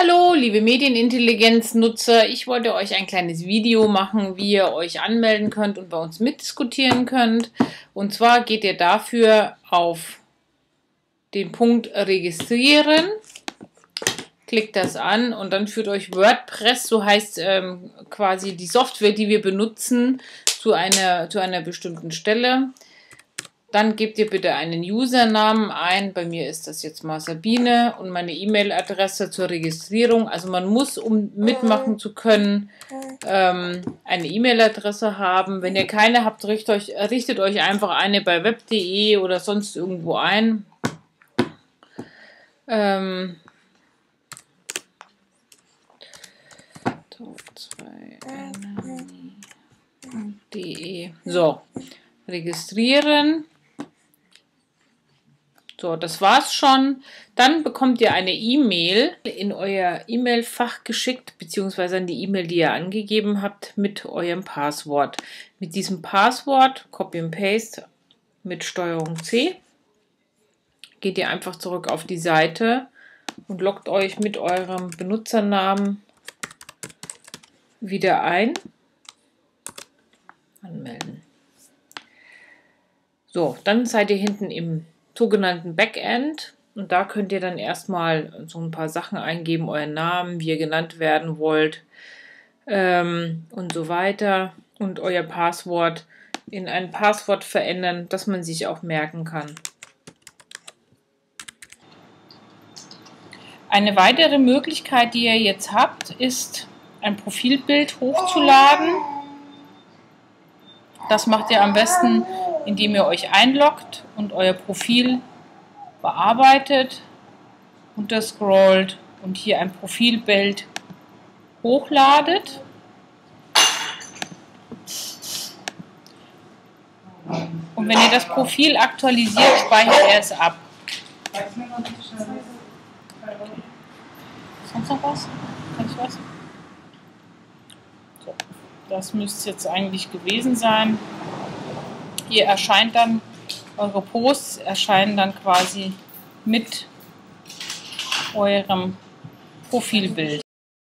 Hallo, liebe Medienintelligenz-Nutzer. Ich wollte euch ein kleines Video machen, wie ihr euch anmelden könnt und bei uns mitdiskutieren könnt. Und zwar geht ihr dafür auf den Punkt Registrieren, klickt das an und dann führt euch WordPress, so heißt ähm, quasi die Software, die wir benutzen, zu einer, zu einer bestimmten Stelle. Dann gebt ihr bitte einen Usernamen ein. Bei mir ist das jetzt mal Sabine und meine E-Mail-Adresse zur Registrierung. Also man muss, um mitmachen zu können, ähm, eine E-Mail-Adresse haben. Wenn ihr keine habt, richtet euch, richtet euch einfach eine bei web.de oder sonst irgendwo ein. Ähm, so, registrieren. So, das war's schon. Dann bekommt ihr eine E-Mail in euer E-Mail-Fach geschickt, beziehungsweise an die E-Mail, die ihr angegeben habt, mit eurem Passwort. Mit diesem Passwort, Copy and Paste mit Steuerung C, geht ihr einfach zurück auf die Seite und loggt euch mit eurem Benutzernamen wieder ein. Anmelden. So, dann seid ihr hinten im sogenannten Backend. Und da könnt ihr dann erstmal so ein paar Sachen eingeben, euren Namen, wie ihr genannt werden wollt ähm, und so weiter. Und euer Passwort in ein Passwort verändern, das man sich auch merken kann. Eine weitere Möglichkeit, die ihr jetzt habt, ist ein Profilbild hochzuladen. Das macht ihr am besten indem ihr euch einloggt und euer Profil bearbeitet, unterscrollt und hier ein Profilbild hochladet. Und wenn ihr das Profil aktualisiert, speichert er es ab. Sonst noch was? Kann ich was? So, das müsste jetzt eigentlich gewesen sein. Hier erscheint dann, eure Posts erscheinen dann quasi mit eurem Profilbild.